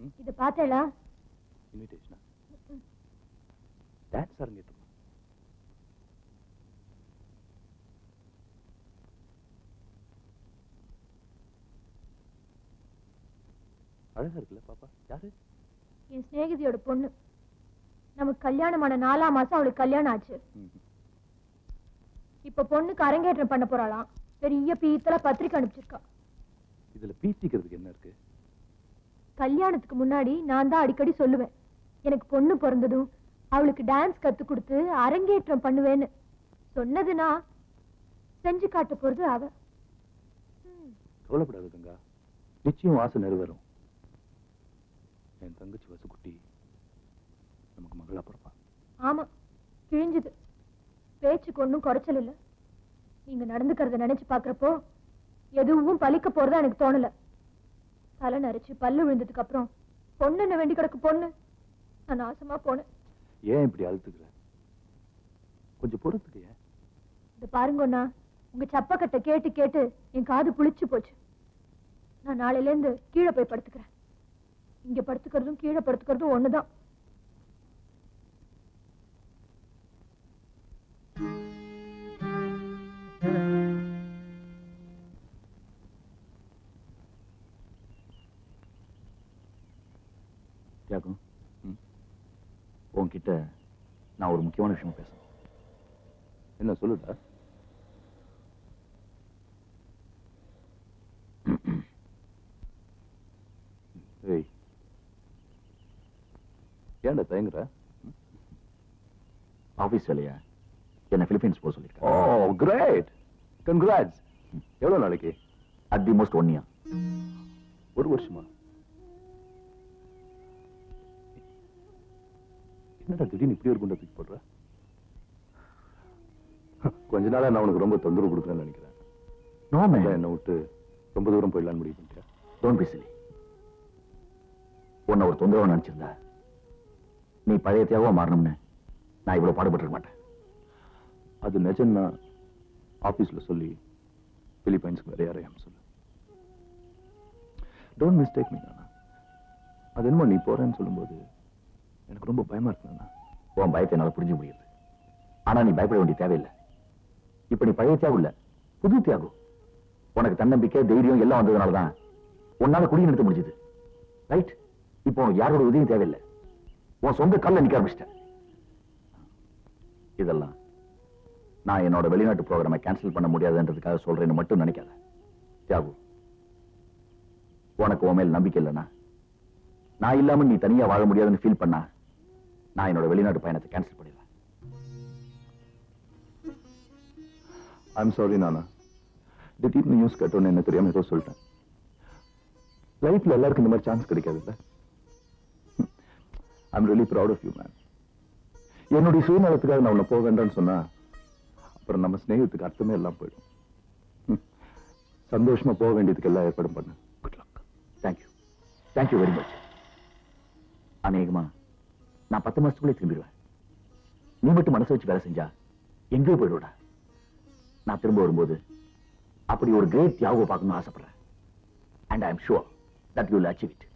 இது பார்த்தேளா? இன்விடேஷனா டான்ஸ் அரங்கேற்றமா அழகா இருக்குல்ல பாப்பா? யாரு? என் சிநேகிதியோட பொண்ணு. நமக்கு கல்யாணமான நாலாம் மாசம் அவளுக்கு கல்யாணம் ஆச்சு. இப்ப பொண்ணுக்கு அரங்கேற்றம் பண்ண போறாளாம். பெரிய பீத்தல பத்திரிக்கை அனுப்பிச்சிருக்கா. இதுல பீச்சிக்கிறதுக்கு என்ன இருக்கு? கல்யாணத்துக்கு முன்னாடி நான் தான் அடிக்கடி சொல்லுவேன். எனக்கு பொண்ணு பிறந்ததும் அவளுக்கு டான்ஸ் கத்து கொடுத்து அரங்கேற்றம் பண்ணுவேன்னு. சொன்னது நான் செஞ்சு காட்ட போறது அவ. கவலைப்படாத கங்கா. நிச்சயம் ஆசை நிறைவேறும். என் தங்கச்சி வசுக்குட்டி நமக்கு மகளா பிறப்பா. ஆமா கிழிஞ்சுது. பேச்சுக்கு ஒண்ணும் குறைச்சல் இல்ல. நீங்க நடந்துக்கிறத நினைச்சு பாக்குறப்போ எதுவும் பலிக்க போறதா எனக்கு தோணல. தலை நரைச்சு பல்லு விழுந்ததுக்கு அப்புறம் பொண்ணு என்ன வேண்டி கிடக்கு பொண்ணு? நான் நாசமா போனேன். ஏன் இப்படி அழுத்துக்கிற? கொஞ்சம் பொறுத்துக்க ஏன்? இந்த பாருங்கண்ணா உங்க சப்பக்கட்டை கேட்டு கேட்டு என் காது புளிச்சு போச்சு. நான் நாளையில இருந்து கீழே போய் படுத்துக்கிறேன். இங்க படுத்துக்கிறதும் கீழே படுத்துக்கிறதும் ஒண்ணுதான். தியாகம். உன்கிட்ட நான் ஒரு முக்கியமான விஷயம் பேசணும். என்ன சொல்லுடா? ஏய். ஏன்டா தயங்குற? ஆபீஸ் வேலையா? என்ன பிலிப்பைன்ஸ் போக சொல்லியிருக்கேன் ஓ கிரேட் கங்க்ராட்ஸ் எவ்வளவு நாளைக்கு? At the most one year ஒரு வருஷமா? என்னடா திடீர்னு இப்படி ஒரு குண்டை தூக்கி போடுற? கொஞ்ச நாளா நான் உனக்கு ரொம்ப தொந்தரவு கொடுக்குறேன்னு நினைக்கிறேன். நோ அதான் மேன் என்னை விட்டு ரொம்ப தூரம் போயிடலான்னு முடிவு பண்ணிட்டேன் டோன்ட் உன்னை ஒரு தொந்தரவு நினைச்சிருந்தா நீ பழைய தியாகமா மாறணும்னு நான் இவ்வளவு பாடுபட்டு மாட்டேன். அது நிஜம்னா ஆபீஸ்ல சொல்லி பிலிப்பைன்ஸ்க்கு வேற யாரையும் சொல்லு. டோன்ட் மிஸ்டேக் மீ அது என்னமோ நீ போறேன்னு சொல்லும்போது எனக்கு ரொம்ப பயமா இருக்கு உன் பயத்தை என்னால புரிஞ்சு முடியுது ஆனா நீ பயப்பட வேண்டிய தேவையில்லை. இப்ப நீ பழைய தியாகம் இல்ல புது தியாகம். உனக்கு தன்னம்பிக்கை தைரியம் எல்லாம் வந்ததுனால தான் உன்னால குடி நிறுத்த முடிஞ்சது. ரைட் இப்போ உனக்கு யாரோட உதவியும் தேவையில்லை. உன் சொந்த கல்ல நிக்க ஆரம்பிச்சிட்ட இதெல்லாம் நான் என்னோட வெளிநாட்டு ப்ரோக்ராமை கேன்சல் பண்ண முடியாதுன்றதுக்காக சொல்றேன்னு மட்டும் நினைக்காத. தியாகு உனக்கு உன் மேல் நம்பிக்கை இல்லைனா நான் இல்லாம நீ தனியா வாழ முடியாதுன்னு ஃபீல் பண்ணா நான் என்னோட வெளிநாட்டு பயணத்தை கேன்சல் பண்ணிடுவேன் ஐம் சாரி நானா. திடீர்னு நியூஸ் கேட்டோன்னு என்ன தெரியாம ஏதோ சொல்லிட்டேன். லைஃப்ல எல்லாருக்கும் இந்த மாதிரி chance கிடைக்காதுல்ல? I'm really proud of you man என்னுடைய சுயநலத்துக்காக நான் உன்னை போக வேண்டாம்னு சொன்னா அப்புறம் நம்ம ஸ்நேகத்துக்கு அர்த்தமே எல்லாம் போயிடும். சந்தோஷமா போக வேண்டியதுக்கு எல்லாம் ஏற்பாடும் பண்ணு. Good luck thank you thank you very much அநேகமா நான் பத்து மாசத்துக்குள்ளே திரும்பிடுவேன். நீ மட்டும் மனசு வச்சு வேலை செஞ்சா எங்கேயோ போயிடுவடா நான் திரும்ப வரும்போது அப்படி ஒரு கிரேட் தியாகம் பார்க்கணும்னு ஆசைப்படுறேன். And I am sure that you will achieve it